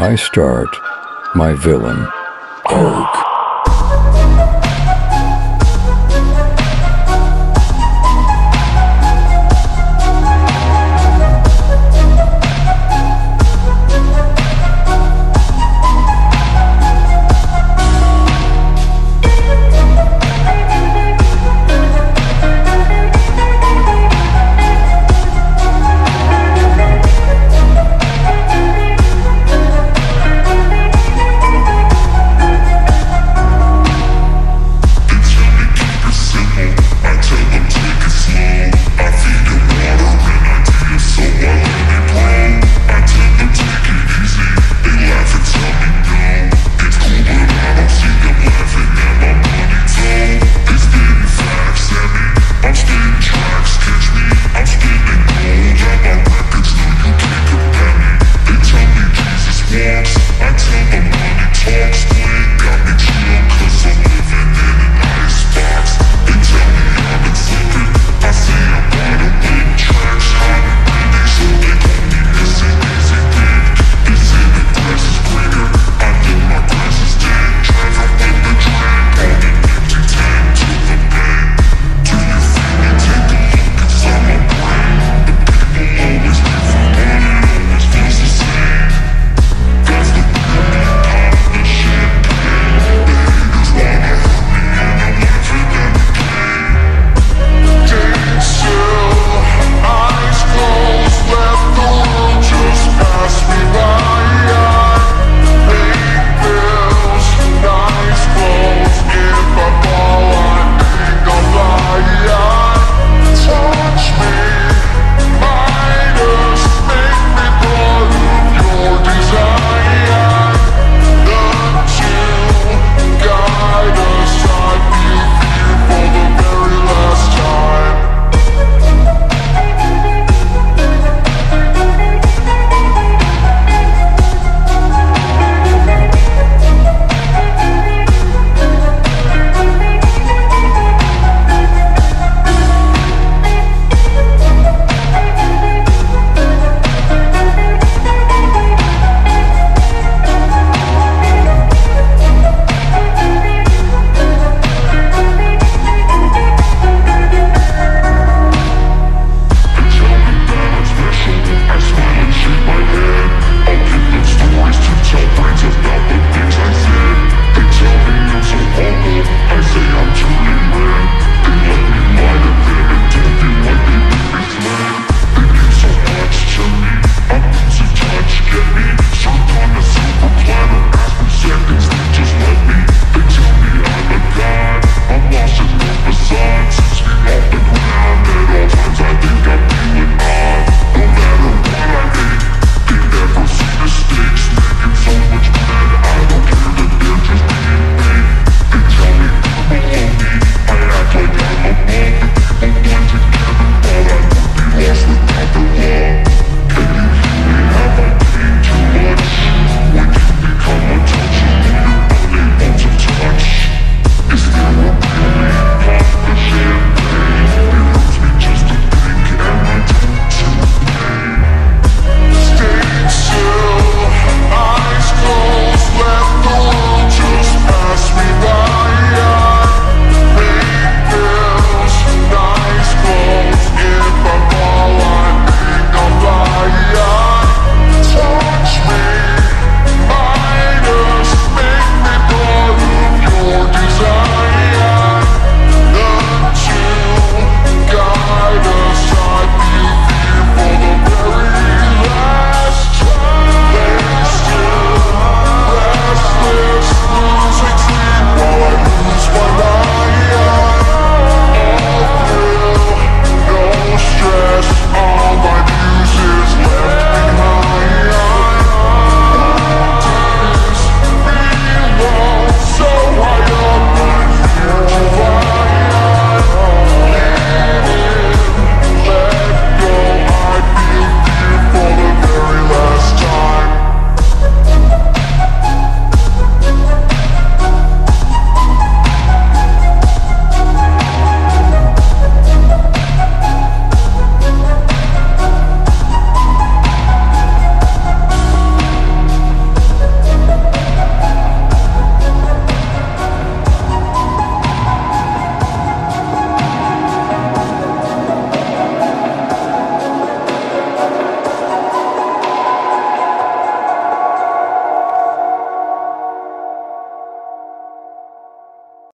I start my villain arc.